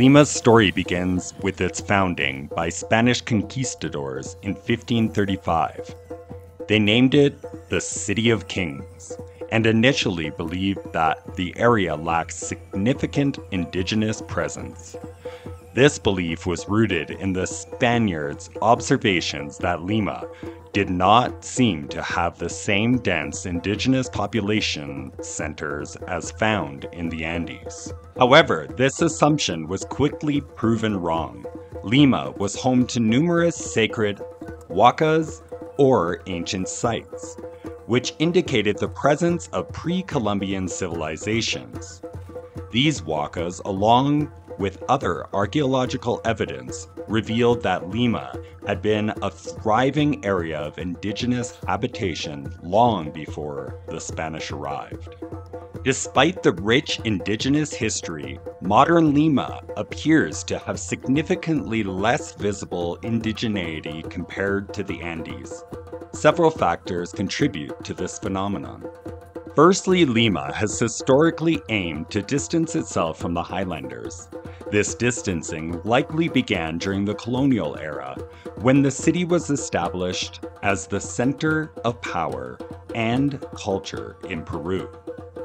Lima's story begins with its founding by Spanish conquistadors in 1535. They named it the City of Kings and initially believed that the area lacked significant indigenous presence. This belief was rooted in the Spaniards' observations that Lima did not seem to have the same dense indigenous population centers as found in the Andes. However, this assumption was quickly proven wrong. Lima was home to numerous sacred huacas or ancient sites, which indicated the presence of pre Columbian civilizations. These huacas, along with other archaeological evidence, revealed that Lima had been a thriving area of indigenous habitation long before the Spanish arrived. Despite the rich indigenous history, modern Lima appears to have significantly less visible indigeneity compared to the Andes. Several factors contribute to this phenomenon. Firstly, Lima has historically aimed to distance itself from the Highlanders. This distancing likely began during the colonial era, when the city was established as the center of power and culture in Peru.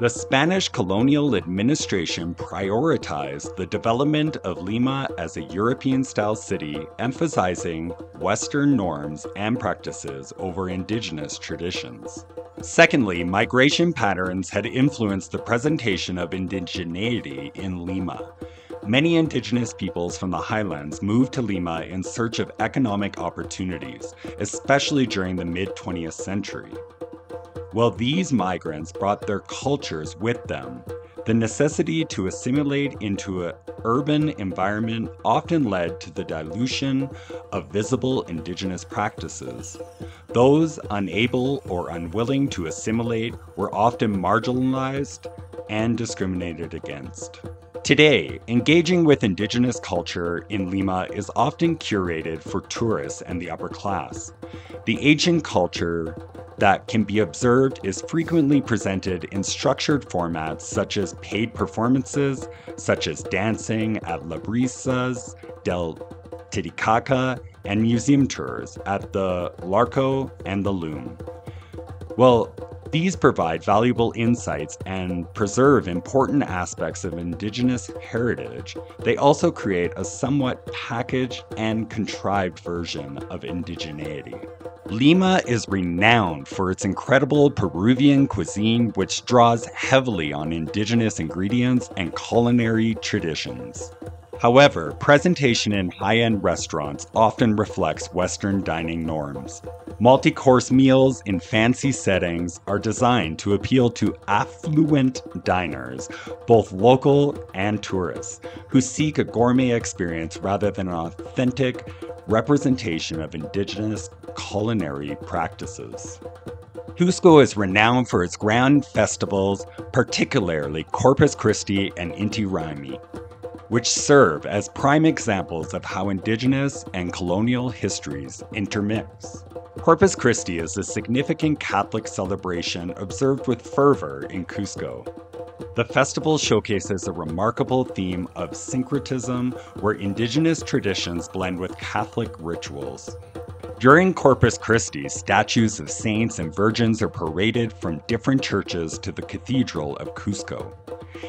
The Spanish colonial administration prioritized the development of Lima as a European style city, emphasizing Western norms and practices over indigenous traditions. Secondly, migration patterns had influenced the presentation of indigeneity in Lima. Many indigenous peoples from the highlands moved to Lima in search of economic opportunities, especially during the mid 20th century. While these migrants brought their cultures with them, the necessity to assimilate into an urban environment often led to the dilution of visible indigenous practices. Those unable or unwilling to assimilate were often marginalized and discriminated against. Today, engaging with indigenous culture in Lima is often curated for tourists and the upper class. The ancient culture that can be observed is frequently presented in structured formats such as paid performances, such as dancing at La Brisas del Titicaca, and museum tours at the Larco and the Loom. Well, these provide valuable insights and preserve important aspects of Indigenous heritage. They also create a somewhat packaged and contrived version of indigeneity. Lima is renowned for its incredible Peruvian cuisine, which draws heavily on indigenous ingredients and culinary traditions. However, presentation in high end restaurants often reflects Western dining norms. Multi course meals in fancy settings are designed to appeal to affluent diners, both local and tourists, who seek a gourmet experience rather than an authentic representation of indigenous culinary practices. Cusco is renowned for its grand festivals, particularly Corpus Christi and Inti Raymi, which serve as prime examples of how indigenous and colonial histories intermix. Corpus Christi is a significant Catholic celebration observed with fervor in Cusco. The festival showcases a remarkable theme of syncretism where indigenous traditions blend with Catholic rituals. During Corpus Christi, statues of saints and virgins are paraded from different churches to the Cathedral of Cusco.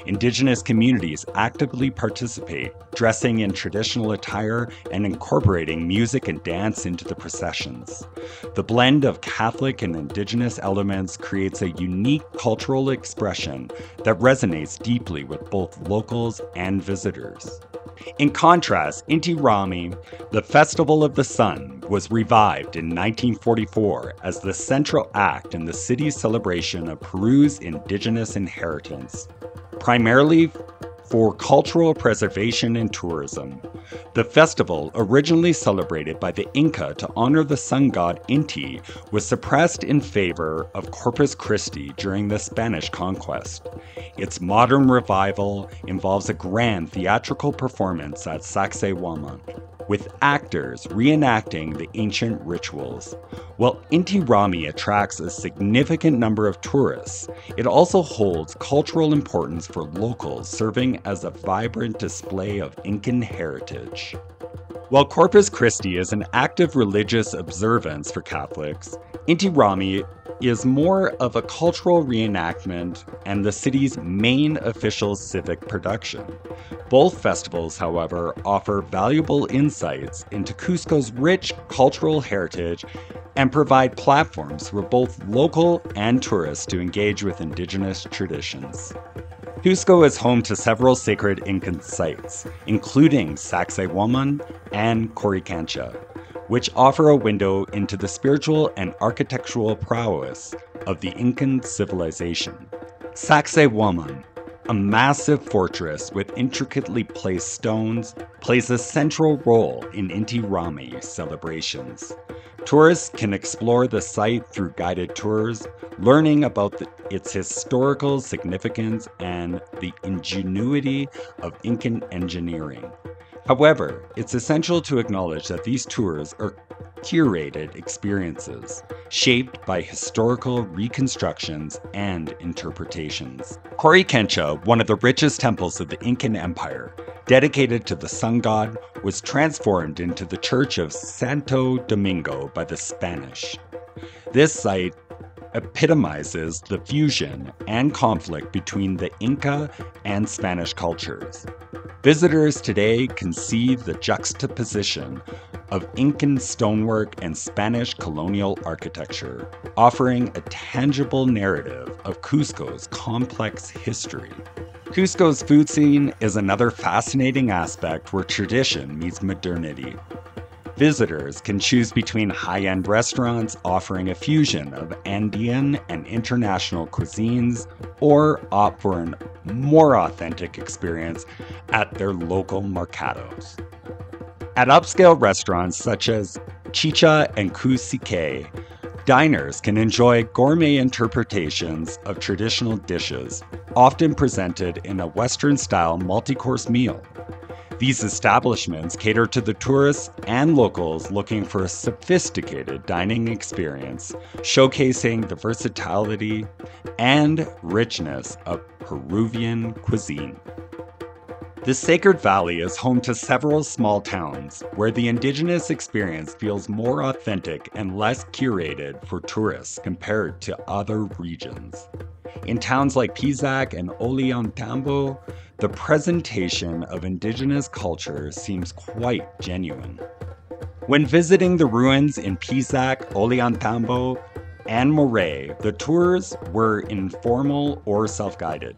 Indigenous communities actively participate, dressing in traditional attire and incorporating music and dance into the processions. The blend of Catholic and Indigenous elements creates a unique cultural expression that resonates deeply with both locals and visitors. In contrast, Inti Raymi, the Festival of the Sun, was revived in 1944 as the central act in the city's celebration of Peru's indigenous inheritance primarily for cultural preservation and tourism. The festival, originally celebrated by the Inca to honor the sun god Inti, was suppressed in favor of Corpus Christi during the Spanish conquest. Its modern revival involves a grand theatrical performance at Sacsayhuaman. With actors reenacting the ancient rituals. While Inti Raymi attracts a significant number of tourists, it also holds cultural importance for locals, serving as a vibrant display of Incan heritage. While Corpus Christi is an active religious observance for Catholics, Inti Raymi is more of a cultural reenactment and the city's main official civic production. Both festivals, however, offer valuable insights into Cusco's rich cultural heritage and provide platforms for both local and tourists to engage with indigenous traditions. Cusco is home to several sacred Incan sites, including Sacsayhuaman and Coricancha, which offer a window into the spiritual and architectural prowess of the Incan civilization. Sacsayhuaman, a massive fortress with intricately placed stones, plays a central role in Inti Raymi celebrations. Tourists can explore the site through guided tours, learning about the, its historical significance and the ingenuity of Incan engineering. However, it's essential to acknowledge that these tours are curated experiences, shaped by historical reconstructions and interpretations. Coricancha, one of the richest temples of the Incan Empire, dedicated to the sun god, was transformed into the Church of Santo Domingo by the Spanish. This site epitomizes the fusion and conflict between the Inca and Spanish cultures. Visitors today can see the juxtaposition of Incan stonework and Spanish colonial architecture, offering a tangible narrative of Cusco's complex history. Cusco's food scene is another fascinating aspect where tradition meets modernity. Visitors can choose between high end restaurants offering a fusion of Andean and international cuisines, or opt for a more authentic experience at their local mercados. At upscale restaurants such as Chicha and Kusike, diners can enjoy gourmet interpretations of traditional dishes, often presented in a Western style multi course meal. These establishments cater to the tourists and locals looking for a sophisticated dining experience, showcasing the versatility and richness of Peruvian cuisine. The Sacred Valley is home to several small towns where the indigenous experience feels more authentic and less curated for tourists compared to other regions. In towns like Pisac and Ollantaytambo, the presentation of indigenous culture seems quite genuine. When visiting the ruins in Pisac, Ollantaytambo, and Moray, the tours were informal or self guided.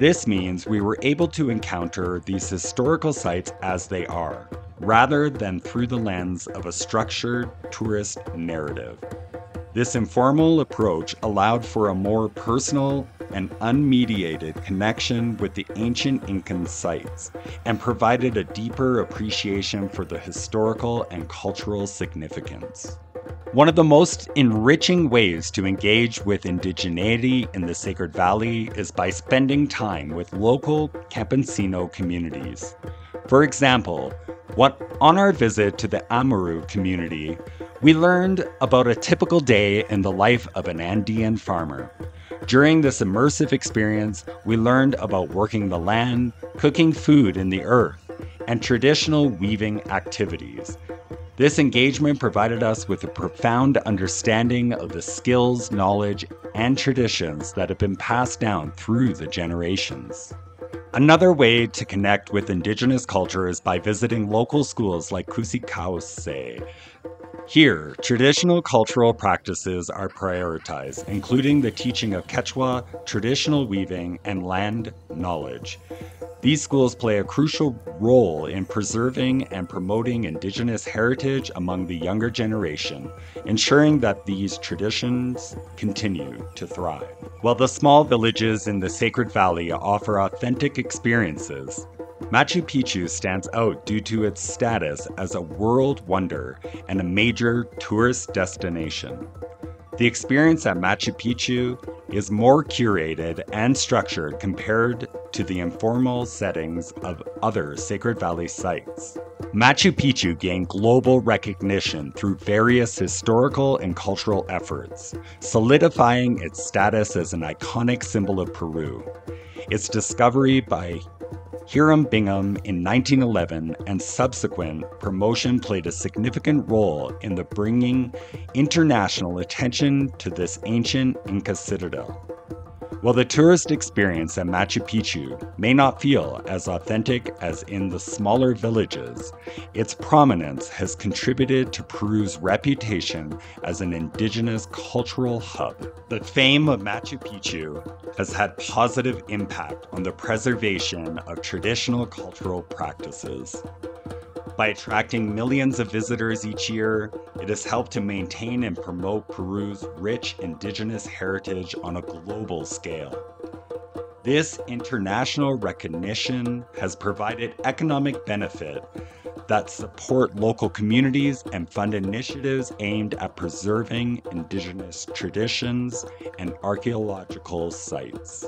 This means we were able to encounter these historical sites as they are, rather than through the lens of a structured tourist narrative. This informal approach allowed for a more personal and unmediated connection with the ancient Incan sites and provided a deeper appreciation for the historical and cultural significance. One of the most enriching ways to engage with indigeneity in the Sacred Valley is by spending time with local Campesino communities. For example, what, on our visit to the Amaru community, we learned about a typical day in the life of an Andean farmer. During this immersive experience, we learned about working the land, cooking food in the earth, and traditional weaving activities. This engagement provided us with a profound understanding of the skills, knowledge, and traditions that have been passed down through the generations. Another way to connect with Indigenous culture is by visiting local schools like Kusi Kawsay, here, traditional cultural practices are prioritized, including the teaching of Quechua, traditional weaving, and land knowledge. These schools play a crucial role in preserving and promoting Indigenous heritage among the younger generation, ensuring that these traditions continue to thrive. While the small villages in the Sacred Valley offer authentic experiences, Machu Picchu stands out due to its status as a world wonder and a major tourist destination. The experience at Machu Picchu is more curated and structured compared to the informal settings of other Sacred Valley sites. Machu Picchu gained global recognition through various historical and cultural efforts, solidifying its status as an iconic symbol of Peru. Its discovery by Hiram Bingham in 1911 and subsequent promotion played a significant role in the bringing international attention to this ancient Inca citadel. While the tourist experience at Machu Picchu may not feel as authentic as in the smaller villages, its prominence has contributed to Peru's reputation as an indigenous cultural hub. The fame of Machu Picchu has had positive impact on the preservation of traditional cultural practices. By attracting millions of visitors each year, it has helped to maintain and promote Peru's rich indigenous heritage on a global scale. This international recognition has provided economic benefit that support local communities and fund initiatives aimed at preserving indigenous traditions and archaeological sites.